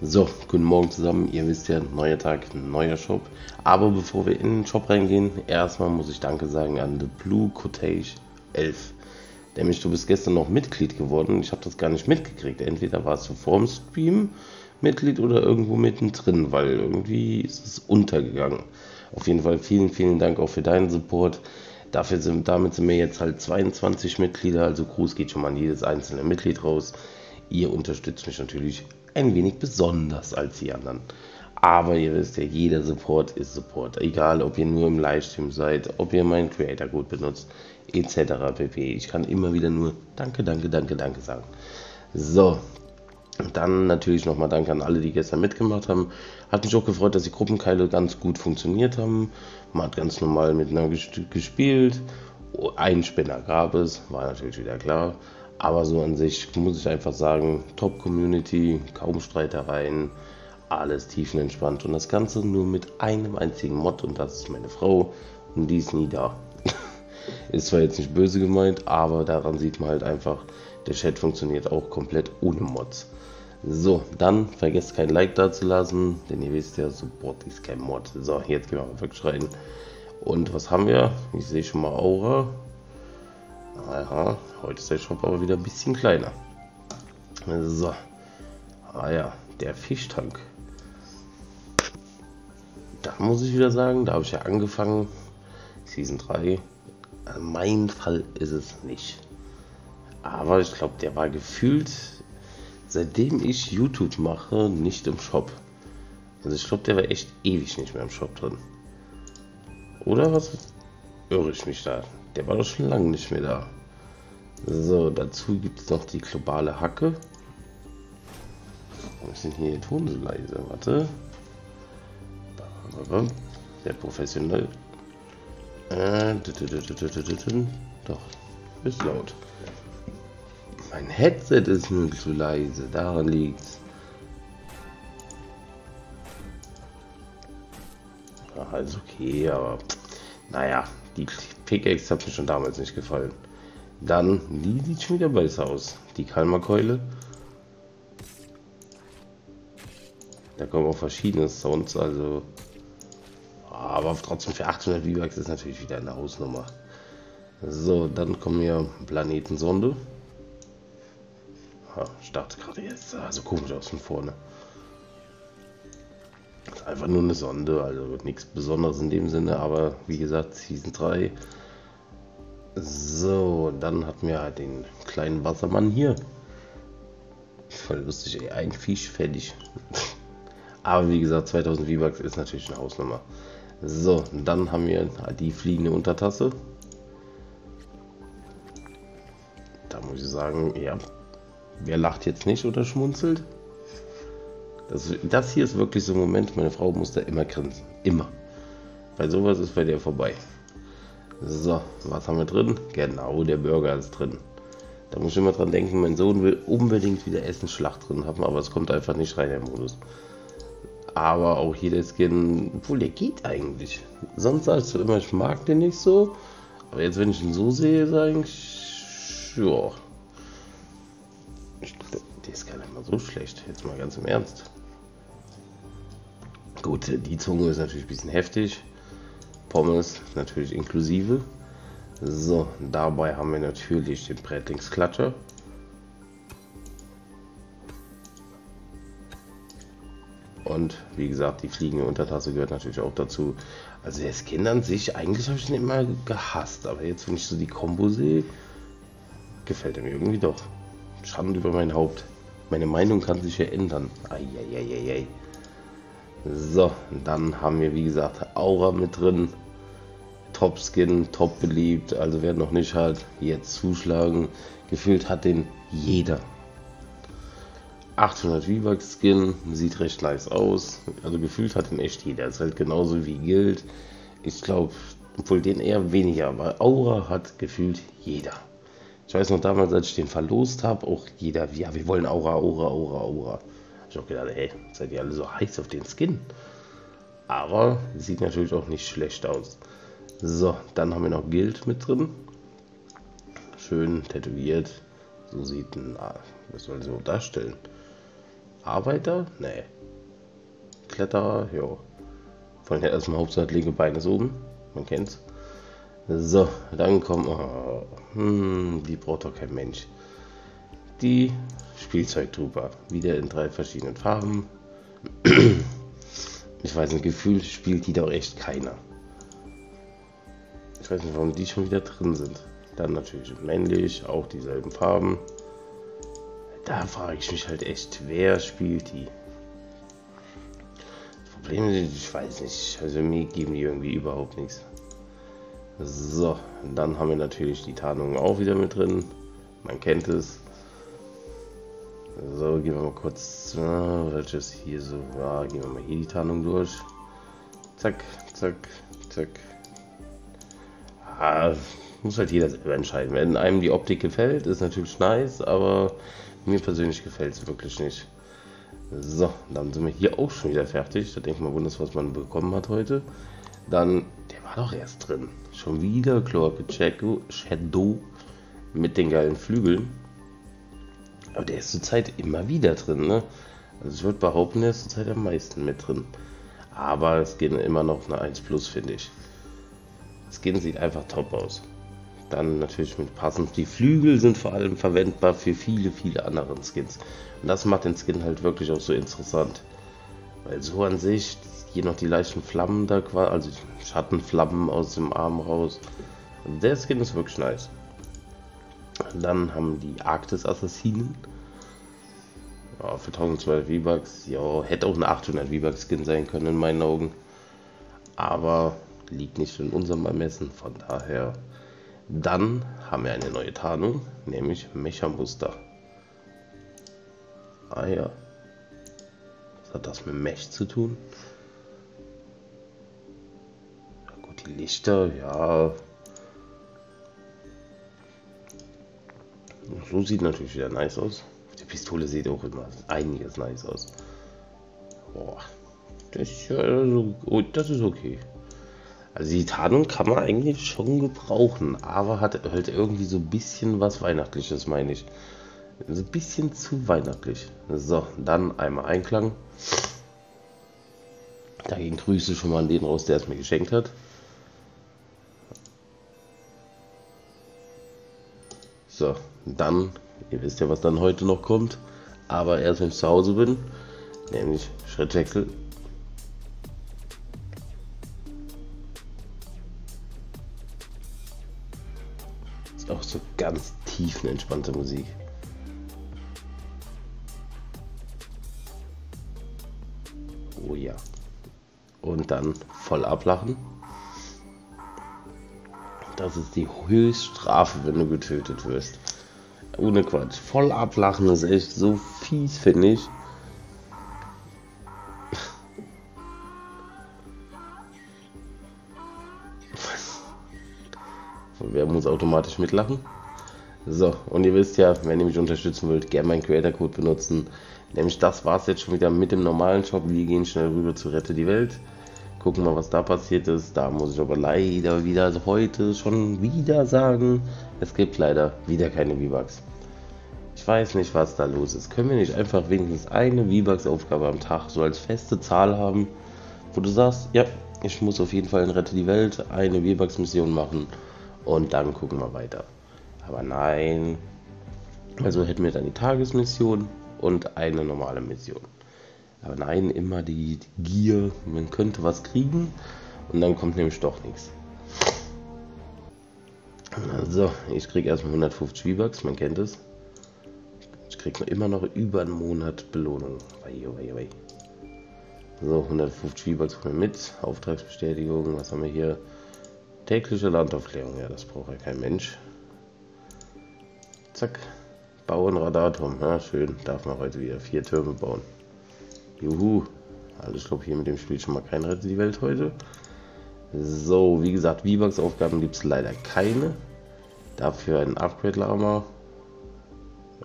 So, guten Morgen zusammen. Ihr wisst ja, neuer Tag, neuer Shop. Aber bevor wir in den Shop reingehen, erstmal muss ich Danke sagen an The Blue Cottage 11. Nämlich, du bist gestern noch Mitglied geworden. Ich habe das gar nicht mitgekriegt. Entweder warst du vorm Stream Mitglied oder irgendwo mittendrin, weil irgendwie ist es untergegangen. Auf jeden Fall vielen, vielen Dank auch für deinen Support. Dafür sind, damit sind wir jetzt halt 22 Mitglieder, also Gruß geht schon mal an jedes einzelne Mitglied raus. Ihr unterstützt mich natürlich ein wenig besonders als die anderen. Aber ihr wisst ja, jeder Support ist Support. Egal, ob ihr nur im Livestream seid, ob ihr meinen Creator gut benutzt, etc. pp. Ich kann immer wieder nur Danke, Danke, Danke, Danke sagen. So, dann natürlich nochmal Danke an alle, die gestern mitgemacht haben. Hat mich auch gefreut, dass die Gruppenkeile ganz gut funktioniert haben. Man hat ganz normal miteinander gespielt. Ein Spinner gab es, war natürlich wieder klar. Aber so an sich muss ich einfach sagen, Top-Community, kaum Streitereien, alles tiefenentspannt. Und das Ganze nur mit einem einzigen Mod und das ist meine Frau und die ist nie da. ist zwar jetzt nicht böse gemeint, aber daran sieht man halt einfach, der Chat funktioniert auch komplett ohne Mods. So, dann vergesst kein Like da zu lassen, denn ihr wisst ja, Support ist kein Mod. So, jetzt gehen wir mal wirklich rein. Und was haben wir? Ich sehe schon mal Aura. Aha, heute ist der Shop aber wieder ein bisschen kleiner. So. Ah ja, der Fischtank. Da muss ich wieder sagen, da habe ich ja angefangen. Season 3. Mein Fall ist es nicht. Aber ich glaube, der war gefühlt seitdem ich YouTube mache, nicht im Shop. Also ich glaube, der war echt ewig nicht mehr im Shop drin. Oder was? Irre ich mich da? Der war doch schon lange nicht mehr da. So, dazu gibt es noch die globale Hacke. Warum ist denn hier der Ton so leise? Warte. Sehr professionell. Äh, doch, ist laut. Mein Headset ist nur zu leise, daran liegt's. Ach, alles okay, aber naja, die Pickaxe hat mir schon damals nicht gefallen. Dann, die sieht schon wieder besser aus. Die Kalmarkeule. Da kommen auch verschiedene Sounds, also. Aber trotzdem für 800 V-Bucks ist natürlich wieder eine Hausnummer. So, dann kommen wir Planetensonde. Ja, startet gerade jetzt. Also komisch aus von vorne. Einfach nur eine Sonde, also nichts Besonderes in dem Sinne, aber wie gesagt, Season 3. So, dann hatten wir halt den kleinen Wassermann hier. Voll lustig, ey, ein Fisch fertig. aber wie gesagt, 2000 V-Bucks ist natürlich eine Hausnummer. So, dann haben wir die fliegende Untertasse. Da muss ich sagen, ja, Wer lacht jetzt nicht oder schmunzelt? Das, das hier ist wirklich so ein Moment, meine Frau muss da immer grinsen. Immer. Weil sowas ist bei der vorbei. So, was haben wir drin? Genau, der Burger ist drin. Da muss ich immer dran denken, mein Sohn will unbedingt wieder Essensschlacht drin haben, aber es kommt einfach nicht rein, der Modus. Aber auch hier der Skin, obwohl der geht eigentlich. Sonst sagst du immer, ich mag den nicht so. Aber jetzt, wenn ich ihn so sehe, sage ich, ja, der ist gar nicht mal so schlecht. Jetzt mal ganz im Ernst. Gut, die Zunge ist natürlich ein bisschen heftig. Pommes natürlich inklusive. So, dabei haben wir natürlich den Brätlingsklatscher. Und wie gesagt, die fliegende Untertasse gehört natürlich auch dazu. Also der Skin an sich, eigentlich habe ich ihn immer gehasst. Aber jetzt, wenn ich so die Combo sehe, gefällt er mir irgendwie doch. Schande über mein Haupt. Meine Meinung kann sich ja ändern. Eieieiei. So, dann haben wir wie gesagt Aura mit drin. Top Skin, top beliebt. Also wer noch nicht hat, jetzt zuschlagen. Gefühlt hat den jeder. 800 V-Bucks Skin, sieht recht nice aus. Also gefühlt hat den echt jeder. Ist halt genauso wie Guild. Ich glaube, obwohl den eher weniger, aber Aura hat gefühlt jeder. Ich weiß noch damals, als ich den verlost habe, auch jeder, ja, wir wollen Aura, Aura, Aura, Aura. Ich habe gedacht, ey, seid ihr alle so heiß auf den Skin? Aber sieht natürlich auch nicht schlecht aus. So, dann haben wir noch Guild mit drin. Schön tätowiert. So sieht ein, ah, was soll so darstellen? Arbeiter? Nee. Kletterer? Jo. Von her erstmal Hauptsache linke Beine ist oben. Man kennt's. So, dann kommen. Oh, hm, die braucht doch kein Mensch. Die Spielzeugtrooper. Wieder in drei verschiedenen Farben. Ich weiß nicht, gefühlt spielt die doch echt keiner. Ich weiß nicht, warum die schon wieder drin sind. Dann natürlich männlich, auch dieselben Farben. Da frage ich mich halt echt, wer spielt die? Das Problem ist, ich weiß nicht, also mir geben die irgendwie überhaupt nichts. So, dann haben wir natürlich die Tarnung auch wieder mit drin. Man kennt es. So, gehen wir mal kurz, welches hier so, ja, gehen wir mal hier die Tarnung durch. Zack, zack, zack. Ah, muss halt jeder selber entscheiden. Wenn einem die Optik gefällt, ist natürlich nice, aber mir persönlich gefällt es wirklich nicht. So, dann sind wir hier auch schon wieder fertig. Da denkt man wundert, was man bekommen hat heute. Dann, der war doch erst drin. Schon wieder Chlorke Shadow mit den geilen Flügeln. Aber der ist zurzeit immer wieder drin, ne? Also ich würde behaupten, der ist zurzeit am meisten mit drin. Aber es geht immer noch eine 1 Plus, finde ich. Skin sieht einfach top aus. Dann natürlich mit passend. Die Flügel sind vor allem verwendbar für viele, viele andere Skins. Und das macht den Skin halt wirklich auch so interessant. Weil so an sich, hier noch die leichten Flammen da quasi, also Schattenflammen aus dem Arm raus. Der Skin ist wirklich nice. Dann haben die Arktis-Assassinen. Ja, für 1200 V-Bucks. Ja, hätte auch eine 800 V-Bucks-Skin sein können in meinen Augen. Aber liegt nicht in unserem Ermessen, von daher. Dann haben wir eine neue Tarnung, nämlich Mecha-Muster. Ah ja. Was hat das mit Mech zu tun? Ja, gut, die Lichter, ja, So sieht natürlich wieder nice aus. Die Pistole sieht auch immer einiges nice aus. Boah. Das ist ja also, oh, das ist okay. Also die Tarnung kann man eigentlich schon gebrauchen, aber hat halt irgendwie so ein bisschen was Weihnachtliches, meine ich. So ein bisschen zu weihnachtlich. So, dann einmal Einklang. Dagegen grüße schon mal an den raus, der es mir geschenkt hat. So, dann, ihr wisst ja, was dann heute noch kommt. Aber erst wenn ich zu Hause bin, nämlich Schrittwechsel. Ist auch so ganz tiefenentspannte Musik. Oh ja. Und dann voll ablachen. Das ist die Höchststrafe, wenn du getötet wirst. Ohne Quatsch. Voll ablachen ist echt so fies, finde ich. Wer muss automatisch mitlachen? So, und ihr wisst ja, wenn ihr mich unterstützen wollt, gerne meinen Creator-Code benutzen. Nämlich das war es jetzt schon wieder mit dem normalen Shop. Wir gehen schnell rüber zu Rette die Welt. Gucken mal, was da passiert ist. Da muss ich aber leider wieder heute schon wieder sagen, es gibt leider wieder keine V-Bucks. Ich weiß nicht, was da los ist. Können wir nicht einfach wenigstens eine V-Bucks-Aufgabe am Tag so als feste Zahl haben, wo du sagst, ja, ich muss auf jeden Fall in Rette die Welt eine V-Bucks-Mission machen und dann gucken wir weiter. Aber nein, also hätten wir dann die Tagesmission und eine normale Mission. Aber nein, immer die, Gier, man könnte was kriegen und dann kommt nämlich doch nichts. Also, ich kriege erstmal 150 V-Bucks, man kennt es. Ich kriege immer noch über einen Monat Belohnung. So, 150 V-Bucks mit. Auftragsbestätigung, was haben wir hier? Tägliche Landaufklärung, ja, das braucht ja kein Mensch. Zack. Bauen Radarturm, ja, schön. Darf man heute wieder vier Türme bauen. Juhu. Also ich glaube hier mit dem Spiel schon mal kein Rette die Welt heute. So, wie gesagt, V-Bucks-Aufgaben gibt es leider keine. Dafür ein Upgrade-Lama.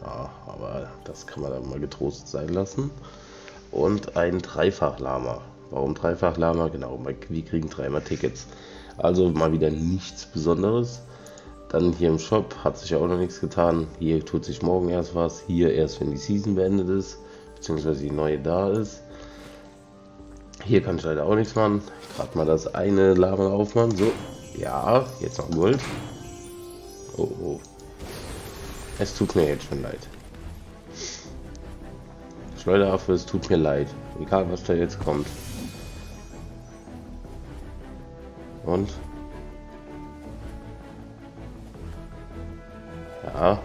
Ja, aber das kann man dann mal getrost sein lassen. Und ein Dreifach-Lama. Warum Dreifach-Lama? Genau, wir kriegen dreimal Tickets. Also mal wieder nichts Besonderes. Dann hier im Shop hat sich auch noch nichts getan. Hier tut sich morgen erst was. Hier erst, wenn die Season beendet ist beziehungsweise die neue da ist. Hier kann ich leider auch nichts machen. Ich gerade mal das eine Lama aufmachen. So, ja, jetzt noch Gold. Oh, oh. Es tut mir jetzt schon leid. Schleuderaffe, es tut mir leid. Egal, was da jetzt kommt. Und? Ja.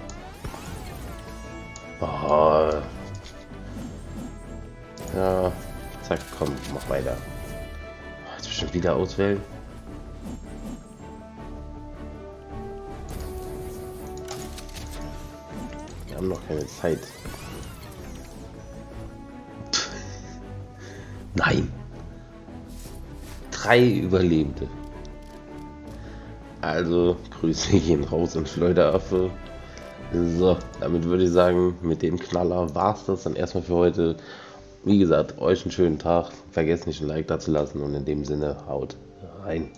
Zack, komm, mach weiter. Jetzt bestimmt wieder auswählen. Wir haben noch keine Zeit. Nein. Drei Überlebende. Also, Grüße gehen raus und Schleuderaffe. So, damit würde ich sagen, mit dem Knaller war es das dann erstmal für heute. Wie gesagt, euch einen schönen Tag. Vergesst nicht ein Like da zu lassen und in dem Sinne haut rein.